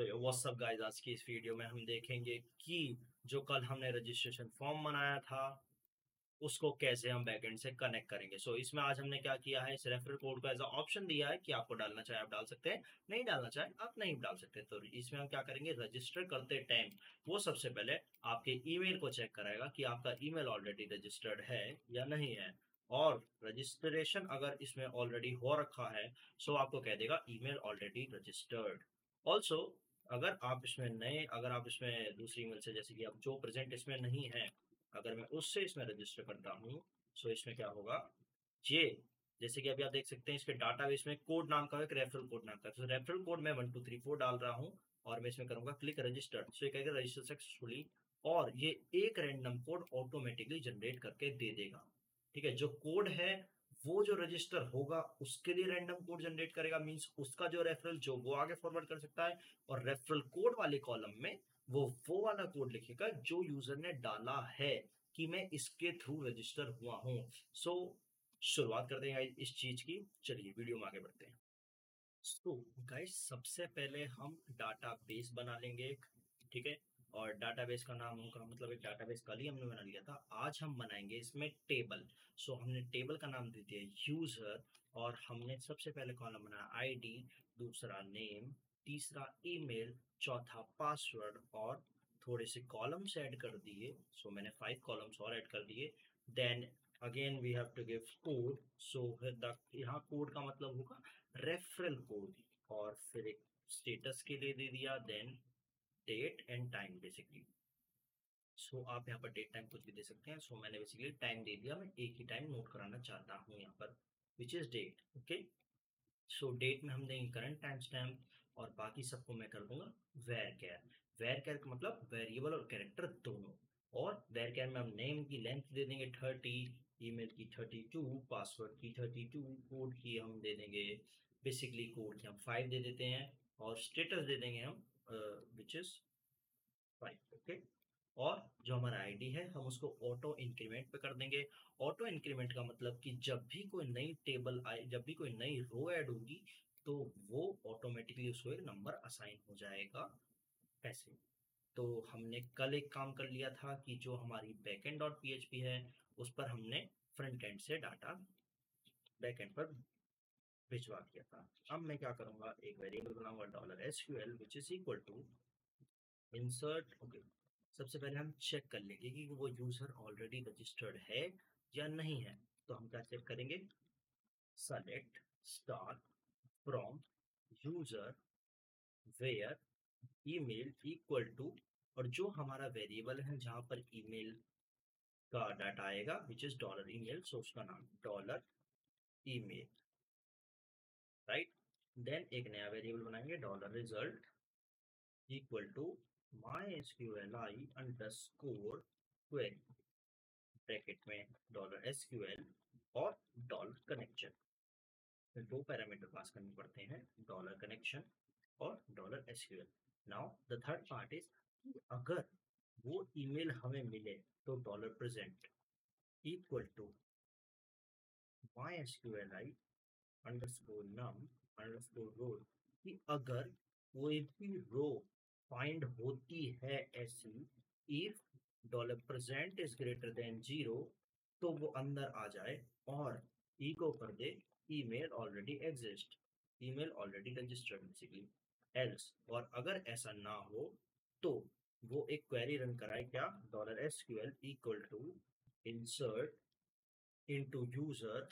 तो WhatsApp guys आज की इस वीडियो में हम देखेंगे कि जो कल हमने रजिस्ट्रेशन फॉर्म बनाया था उसको कैसे हम बैकएंड से कनेक्ट करेंगे। सो so, इसमें आज हमने क्या किया है? इस रेफरल कोड को एज ऑप्शन दिया है कि आपको डालना चाहे आप डाल सकते हैं नहीं डालना चाहे आप नहीं डाल सकते तो इसमें हम क्या करेंगे? रजिस्टर करते टाइम वो सबसे पहले आपके ईमेल को चेक कराएगा कि आपका ईमेल ऑलरेडी रजिस्टर्ड है या नहीं है। और रजिस्ट्रेशन अगर इसमें ऑलरेडी हो रखा है सो so आपको कह देगा ईमेल ऑलरेडी रजिस्टर्ड ऑल्सो अगर आप इसमें नए, अगर आप इसमें दूसरी ईमेल से, जैसे कि अब जो प्रेजेंट इसमें नहीं है, अगर मैं उससे इसमें रजिस्टर करता हूँ, सो इसमें क्या होगा? ये जैसे कि अभी आप देख सकते हैं, इसके डाटा बेस में कोड नाम का एक रेफरल कोड नाम का तो रेफरल कोड मैं वन, टू, थ्री, फोर डाल रहा हूँ और मैं इसमें करूँगा क्लिक रजिस्टर सो ये कहेगा रजिस्टर सक्सेसफुली और ये एक रैंडम कोड ऑटोमेटिकली जनरेट करके दे देगा। ठीक है? जो कोड है वो जो रजिस्टर होगा उसके लिए रैंडम कोड जनरेट करेगा मींस उसका जो रेफरल जो वो आगे फॉरवर्ड कर सकता है और रेफरल कोड वाले कॉलम में वो वो वाला कोड लिखेगा जो यूज़र ने डाला है कि मैं इसके थ्रू रजिस्टर हुआ हूँ। सो so, शुरुआत करते हैं इस चीज़ की। चलिए वीडियो में आगे बढ़ते हैं। तो गाइस सबसे पहले हम डाटा बेस बना लेंगे ठीक है? और डाटाबेस का नाम का मतलब एक डाटाबेस कल ही हमने बना लिया था, आज हम बनाएँगे इसमें टेबल सो हमने टेबल का नाम दे दिया यूज़र और हमने सबसे पहले कॉलम बनाया आईडी दूसरा नेम तीसरा ईमेल चौथा पासवर्ड और थोड़े से कॉलम्स ऐड कर दिए. सो मैंने फाइव कॉलम्स और ऐड कर दिए. Then again we have to give code so यहाँ कोड का मतलब होगा रेफरल कोड और फिर एक स्टेटस के लिए दे दिया. Then date and time basically so आप यहाँ पर डेट टाइम कुछ भी दे सकते हैं। सो so, मैंने बेसिकली टाइम दे दिया। मैं एक ही टाइम नोट कराना चाहता हूँ यहाँ पर which is date okay so date में हम देंगे करंट टाइम स्टैम्प और बाकी सबको मैं कर दूँगा वेर केयर वेर केयर का मतलब वेरिएबल और कैरेक्टर दोनों। और वेर केयर में हम नेम की लेंथ दे देंगे थर्टी ईमेल की थर्टी टू पासवर्ड की थर्टी टू कोड की हम दे देंगे बेसिकली कोड की हम फाइव दे देते हैं और स्टेटस दे देंगे हम विच इज़ फाइव ओके और जो हमारा आईडी है, हम उसको ऑटो इंक्रीमेंट पे कर देंगे। ऑटो इंक्रीमेंट का मतलब कि जब भी कोई नई टेबल आए जब भी कोई नई रो ऐड होगी तो वो ऑटोमेटिकली उसको एक नंबर असाइन हो जाएगा ऐसे तो हमने कल एक काम कर लिया था कि जो हमारी बैकएंड डॉट पीएचपी है, उस पर हमने फ्रंट एंड से डाटा बैकएंड पर भिजवा दिया था। अब मैं क्या करूँगा? एक वेरिएबल बनाऊँगा dollar S Q L which is equal to insert okay सबसे पहले हम चेक कर लेंगे कि वो यूज़र ऑलरेडी रजिस्टर्ड है या नहीं है। तो हम क्या चेक करेंगे? Select star from user where email equal to और जो हमारा वेरिएबल है, जहाँ पर ईमेल का डाटा आएगा which is dollar email so उसका नाम डॉलर ईमेल राइट देन एक नया वेरिएबल बनाएँगे dollar result equal to my S Q L I underscore bracket में डॉलर एस क्यू एल और डॉलर कनेक्शन फिर दो पैरामीटर पास करने पड़ते हैं डॉलर कनेक्शन और dollar S Q L now the third part is अगर वो ईमेल हमें मिले तो dollar present equal to my S Q L I underscore num underscore row कि अगर कोई भी रो फाइंड होती है ऐसी if dollar present is greater than zero तो वो अंदर आ जाए और ई को कर दे email already exist email already registered basically else और अगर ऐसा ना हो तो वो एक क्वेरी रन कराए, क्या? Dollar S Q L equal to insert into user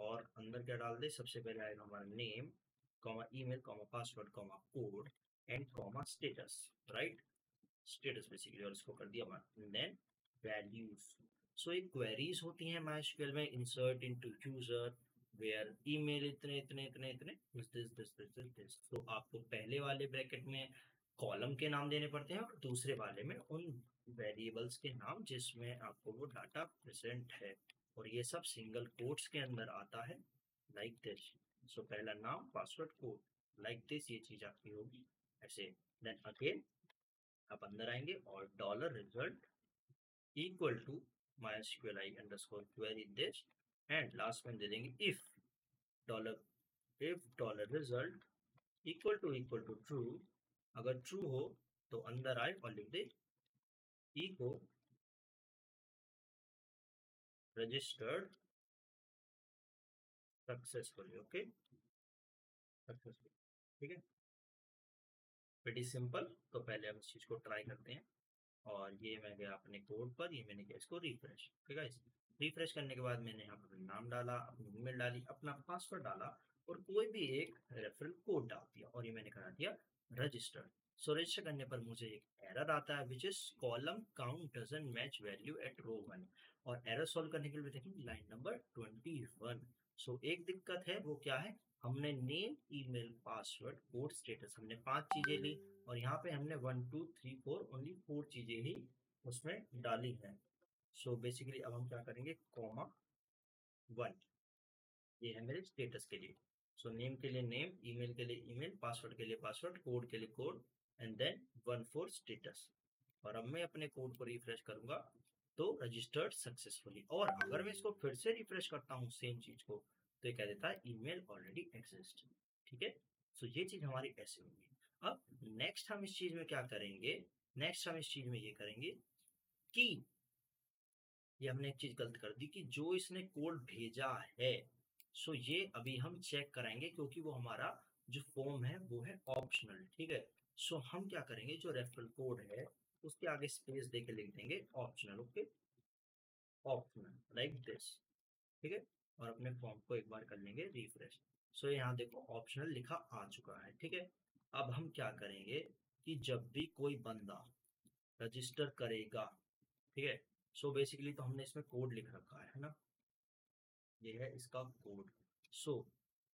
और अंदर क्या डाल दे, सबसे पहले आएगा हमारा name comma email comma password comma code and comma status right status basically और इसको कर दिया देन वैल्यूज़ सो एक क्वेरीज होती हैं माइस्क्यूएल में insert into user where email इतने इतने इतने इतने this this this this this तो आपको पहले वाले ब्रैकेट में कॉलम के नाम देने पड़ते हैं और दूसरे वाले में उन वेरिएबल्स के नाम जिसमें आपको वो डाटा प्रेजेंट है। और ये सब सिंगल कोट्स के अंदर आता है लाइक दिस सो पहला नाम पासवर्ड कोड लाइक दिस ये चीज़ आपकी होगी. ऐसे देन अगेन आप अंदर आएँगे और dollar result equal to my SQL I underscore query this and last में दे देंगे if dollar if dollar result equal to equal to true अगर ट्रू हो तो अंदर आए और लिख दे ई रजिस्टर्ड सक्सेसफुली ओके सक्सेसफुल ठीक है? वेरी सिंपल तो पहले हम इस चीज़ को ट्राई करते हैं। और ये मैं गया अपने कोड पर, ये मैंने किया इसको रिफ्रेश ठीक है रिफ्रेश करने के बाद मैंने यहाँ पर नाम डाला, अपनी ईमेल डाली, अपना पासवर्ड डाला और कोई भी एक रेफरल कोड डाल दिया और ये मैंने करा दिया रजिस्टर्ड सो रजिस्टर करने पर मुझे एक एरर आता है which is column count doesn't match value at row one और एरर सॉल्व करने के लिए देखेंगे line number twenty one so एक दिक्कत है वो क्या है? हमने name email password code status हमने पाँच चीज़ें ली और यहाँ पे हमने one two three four only four चीज़ें ही उसमें डाली हैं। सो बेसिकली अब हम क्या करेंगे? कॉमा वन ये है मेरे स्टेटस के लिए। सो so, नेम के लिए नेम ईमेल के लिए ईमेल पासवर्ड के लिए पासवर्ड कोड के लिए code and then one four status और अब मैं अपने कोड को रिफ्रेश करूँगा। तो रजिस्टर्ड सक्सेसफुली और अगर मैं इसको फिर से रिफ्रेश करता हूँ सेम चीज़ को तो ये कह देता है ईमेल ऑलरेडी एग्जिस्ट ठीक है? सो ये चीज़ हमारी ऐसे होगी। अब नेक्स्ट हम इस चीज़ में क्या करेंगे? नेक्स्ट हम इस चीज़ में ये करेंगे कि, ये हमने एक चीज़ गलत कर दी कि जो इसने कोड भेजा है सो ये अभी हम चेक कराएँगे क्योंकि वो हमारा जो फॉर्म है, वो है ऑप्शनल ठीक है? सो हम क्या करेंगे? जो रेफरल कोड है उसके आगे स्पेस देके लिख देंगे optional okay optional like this ठीक है? और अपने फॉर्म को एक बार कर लेंगे रिफ्रेश सो so, यहाँ देखो ऑप्शनल लिखा आ चुका है ठीक है? अब हम क्या करेंगे कि जब भी कोई बंदा रजिस्टर करेगा ठीक है? सो बेसिकली तो हमने इसमें कोड लिख रखा है ना? ये है इसका कोड सो so,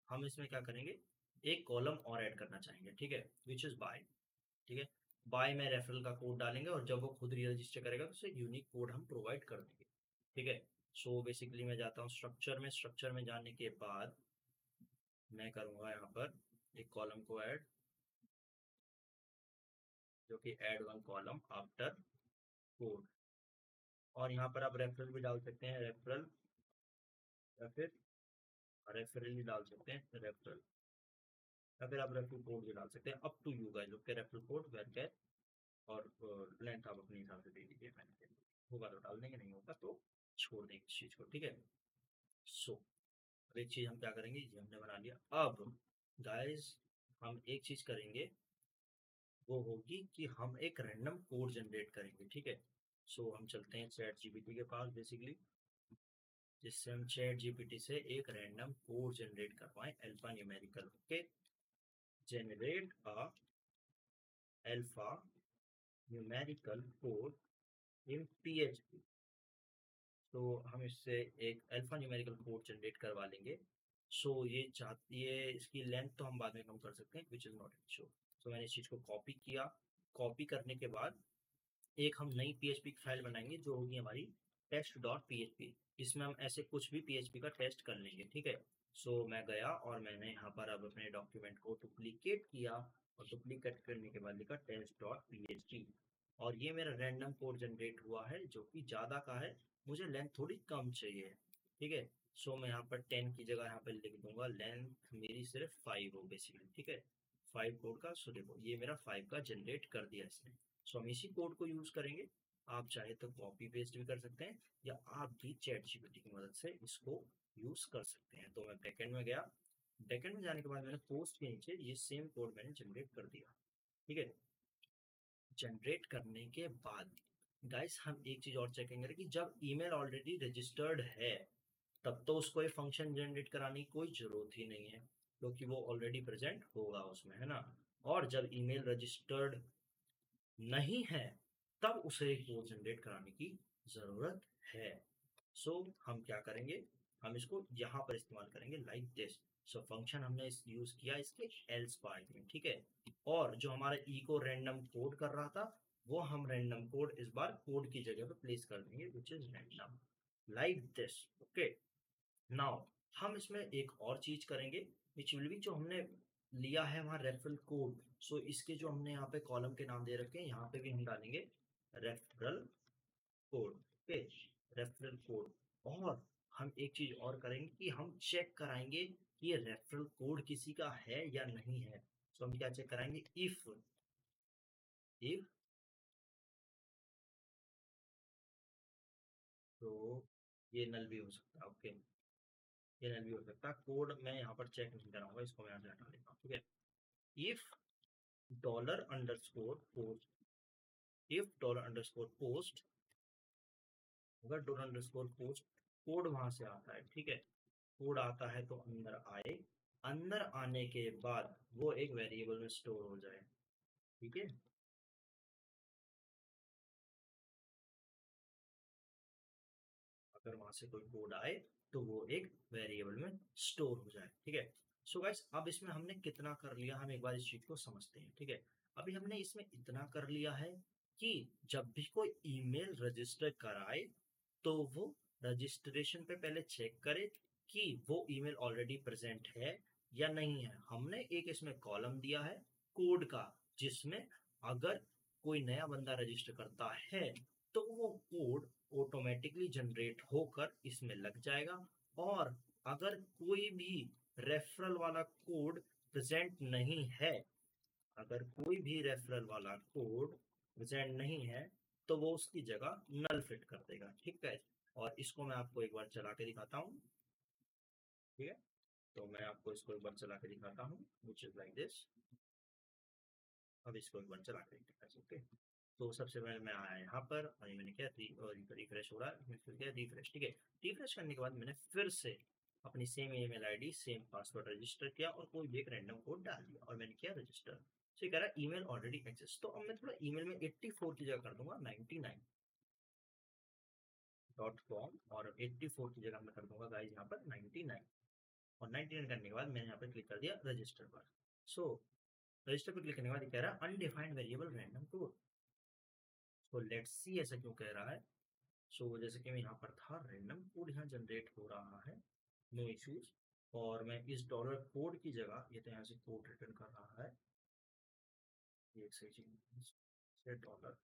हम इसमें क्या करेंगे? एक कॉलम और ऐड करना चाहेंगे ठीक है? विच इज़ बाय ठीक है? बाय में रेफरल का कोड डालेंगे और जब वो खुद री रजिस्टर करेगा तो उसे यूनिक कोड हम प्रोवाइड कर देंगे, ठीक है? सो बेसिकली मैं जाता हूँ स्ट्रक्चर में स्ट्रक्चर में जाने के बाद मैं करूँगा यहाँ पर एक कॉलम को ऐड जो कि add one column after code और यहाँ पर आप रेफरल भी डाल सकते हैं रेफरल या फिर रेफरल ही डाल सकते हैं रेफरल या फिर आप रेफरल कोड भी डाल सकते हैं। Up to you guys okay referral code varchar और लेंथ आप अपने हिसाब से दे दीजिए। मैंने होगा तो डाल देंगे, नहीं होगा तो छोड़ देंगे, इस चीज़ को, ठीक है? सो अब एक चीज़ हम क्या करेंगे? ये हमने बना लिया। अब गाइस हम एक चीज़ करेंगे, वो होगी कि हम एक रैंडम कोड जनरेट करेंगे, ठीक है? सो हम चलते हैं चैट जीपीटी के पास बेसिकली जिससे हम चैट जीपीटी से एक रैंडम कोड जनरेट करवाएँ alphanumerical okay generate a alphanumerical code in PHP तो हम इससे एक अल्फ़ा न्यूमेरिकल कोड जनरेट करवा लेंगे। सो so, ये चाहती है इसकी लेंथ तो हम बाद में कम कर सकते हैं which is not issue so मैंने इस चीज़ को कॉपी किया। कॉपी करने के बाद एक हम नई की फ़ाइल बनाएँगे जो होगी हमारी टेस्ट डॉट पी इसमें हम ऐसे कुछ भी पीएचपी का टेस्ट कर लेंगे ठीक है? सो so, मैं गया और मैंने यहाँ पर अब अपने डॉक्यूमेंट को डुप्लीकेट किया और डुप्लीकेट करने के बाद लिखा टेस्ट डॉट पी और ये मेरा रैंडम कोड जनरेट हुआ है जो कि ज़्यादा का है मुझे लेंथ थोड़ी कम चाहिए ठीक है? सो मैं यहाँ पर टेन की जगह यहाँ पर लिख दूँगा लेंथ मेरी सिर्फ़ फाइव हो बेसिकली ठीक है? फाइव कोड का सो देखो ये मेरा फाइव का जनरेट कर दिया इसने। सो हम इसी कोड को यूज़ करेंगे। आप चाहे तो कॉपी पेस्ट भी कर सकते हैं, या आप भी चैट जीपीटी की मदद से इसको यूज़ कर सकते हैं। तो मैं बैकेंड में गया। बैकेंड में जाने के बाद मैंने पोस्ट के नीचे ये सेम कोड मैंने जनरेट कर दिया। ठीक है? जनरेट करने के बाद गाइस हम एक चीज़ और चेकेंगे कि जब ईमेल ऑलरेडी रजिस्टर्ड है, तब तो उसको ये फ़ंक्शन जनरेट कराने की कोई ज़रूरत ही नहीं है, क्योंकि वो ऑलरेडी प्रेजेंट होगा उसमें, है ना? और जब ईमेल रजिस्टर्ड नहीं है तब उसे कोड जनरेट कराने की ज़रूरत है। सो so, हम क्या करेंगे? हम इसको यहाँ पर इस्तेमाल करेंगे लाइक दिस सो फ़ंक्शन हमने इस यूज़ किया इसके एल्स पार्ट में ठीक है? और जो हमारा ई को रैंडम कोड कर रहा था वो हम रैंडम कोड इस बार कोड की जगह पर प्लेस कर देंगे which is random like this okay now हम इसमें एक और चीज़ करेंगे विच विल बी जो हमने लिया है वहाँ रेफरल कोड सो इसके जो हमने यहाँ पे कॉलम के नाम दे रखे हैं यहाँ पे भी हम डालेंगे referral code okay referral code और हम एक चीज़ और करेंगे कि हम चेक कराएँगे कि ये रेफरल कोड किसी का है या नहीं है। सो हम क्या चेक कराएँगे? इफ़ इफ़ तो ये नल भी हो सकता है ओके ये नल भी हो सकता है। कोड मैं यहाँ पर चेक नहीं कराऊँगा, इसको मैं यहाँ से हटा लेता हूँ, ठीक है. If dollar underscore post if dollar underscore post अगर डॉलर अंडरस्कोर पोस्ट कोड वहाँ से आता है, ठीक है? कोड आता है तो अंदर आए। अंदर आने के बाद वो एक वेरिएबल में स्टोर हो जाए, ठीक है? अगर वहाँ से कोई कोड आए तो वो एक वेरिएबल में स्टोर हो जाए, ठीक है? सो गाइस अब इसमें हमने कितना कर लिया, हम एक बार इस चीज़ को समझते हैं, ठीक है? अभी हमने इसमें इतना कर लिया है कि जब भी कोई ईमेल रजिस्टर कराए तो वो रजिस्ट्रेशन पे पहले चेक करे कि वो ईमेल ऑलरेडी प्रेजेंट है या नहीं है। हमने एक इसमें कॉलम दिया है, कोड का, जिसमें अगर कोई नया बंदा रजिस्टर करता है तो वो कोड ऑटोमेटिकली जनरेट होकर इसमें लग जाएगा और अगर कोई भी रेफरल वाला कोड प्रेजेंट नहीं है, अगर कोई भी रेफरल वाला कोड प्रेजेंट नहीं है तो वो उसकी जगह नल फिट कर देगा, ठीक है? और इसको मैं आपको एक बार चला के दिखाता हूँ। ठीक है? तो मैं आपको इसको एक बार चला के दिखाता हूँ विच इज़ लाइक दिस अब इसको एक बार चला के दिखा सकते तो सबसे पहले मैं आया यहाँ पर और ये मैंने क्या रिफ्रेश हो रहा है फिर क्या रिफ्रेश ठीक है? रिफ्रेश करने के बाद मैंने फिर से अपनी same email ID same password register किया और कोई भी एक रैंडम कोड डाल दिया और मैंने किया रजिस्टर तो कह रहा है ईमेल ऑलरेडी एक्सिस्ट तो अब मैं थोड़ा ईमेल में 84 की जगह कर दूँगा 99 डॉट कॉम और 84 की जगह मैं कर दूँगा गाइस यहाँ पर 99 और 99 करने के बाद मैंने यहाँ पर क्लिक कर दिया रजिस्टर पर. सो रजिस्टर पर क्लिक करने के बाद कह रहा है undefined variable random code so let's see ऐसा क्यों कह रहा है? सो so, जैसे कि मैं यहाँ पर था रैंडम कोड यहाँ जनरेट हो रहा है नो इश्यूज़ और मैं इस डॉलर कोड की जगह ये तो यहाँ से कोड रिटर्न कर रहा है। एक सही चीज़ डॉलर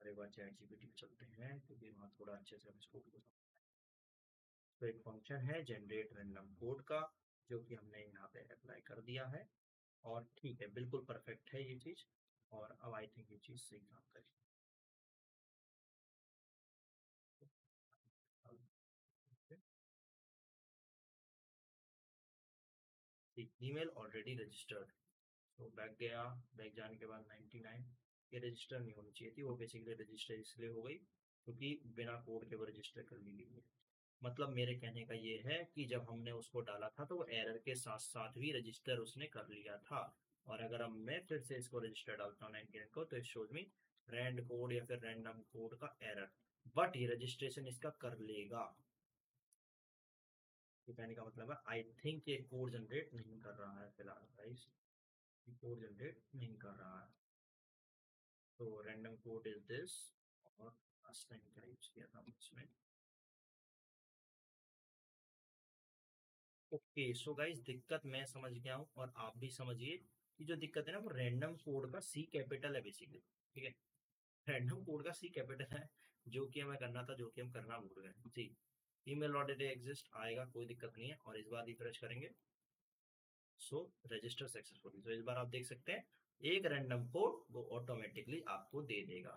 अरे बार चैट जीपीटी पे चलते हैं क्योंकि वहाँ थोड़ा अच्छे से हम इसको तो एक फ़ंक्शन है जनरेट रैंडम कोड का, जो कि हमने यहाँ पे अप्लाई कर दिया है। और ठीक है, बिल्कुल परफेक्ट है ये चीज़, और अब आई थिंक ये चीज़ सही काम करेगी। ईमेल ऑलरेडी रजिस्टर्ड तो बैक गया बैक जाने के बाद 99 ये रजिस्टर नहीं होनी चाहिए थी, वो बेसिकली रजिस्टर इसलिए हो गई, क्योंकि तो बिना कोड के वो रजिस्टर कर ली गई है। मतलब मेरे कहने का ये है कि जब हमने उसको डाला था तो वो एरर के साथ साथ भी रजिस्टर उसने कर लिया था। और अगर अब मैं फिर से इसको रजिस्टर डालता हूँ नाइनटी को तो इस शोज़ में रैंड कोड या फिर रैंडम कोड का एरर बट ये रजिस्ट्रेशन इसका कर लेगा। कहने का मतलब है आई थिंक ये कोड जनरेट नहीं कर रहा है फ़िलहाल गाइस ये कोड जनरेट नहीं कर रहा है। तो रैंडम कोड इज़ दिस और लास्ट टाइम क्या यूज़ किया था उसमें ओके सो गाइस दिक्कत मैं समझ गया हूँ, और आप भी समझिए कि जो दिक्कत है ना, वो रैंडम कोड का सी कैपिटल है बेसिकली ठीक है? रैंडम कोड का सी कैपिटल है, जो कि हमें करना था, जो कि हम करना भूल गए, जी। ईमेल ऑलरेडी एग्जिस्ट आएगा कोई दिक्कत नहीं है और इस बार रिफ्रेश करेंगे। सो रजिस्टर सक्सेसफुली तो इस बार आप देख सकते हैं एक रैंडम कोड वो ऑटोमेटिकली आपको दे देगा।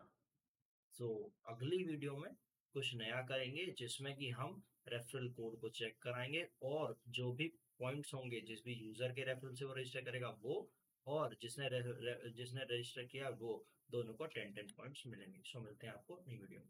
सो so, अगली वीडियो में कुछ नया करेंगे जिसमें कि हम रेफरल कोड को चेक कराएँगे और जो भी पॉइंट्स होंगे जिस भी यूज़र के रेफरल से वो रजिस्टर करेगा वो और जिसने रे, रे, जिसने रजिस्टर किया वो दोनों को टेन टेन पॉइंट्स मिलेंगे। सो मिलते हैं आपको नई वीडियो में।